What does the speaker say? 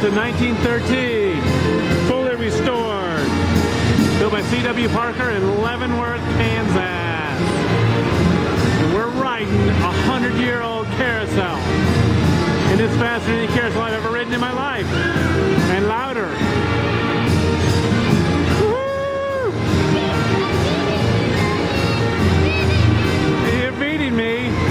built in 1913, fully restored. Built by C.W. Parker in Leavenworth, Kansas. And we're riding a 100-year-old carousel. And it's faster than any carousel I've ever ridden in my life. And louder. Beating me.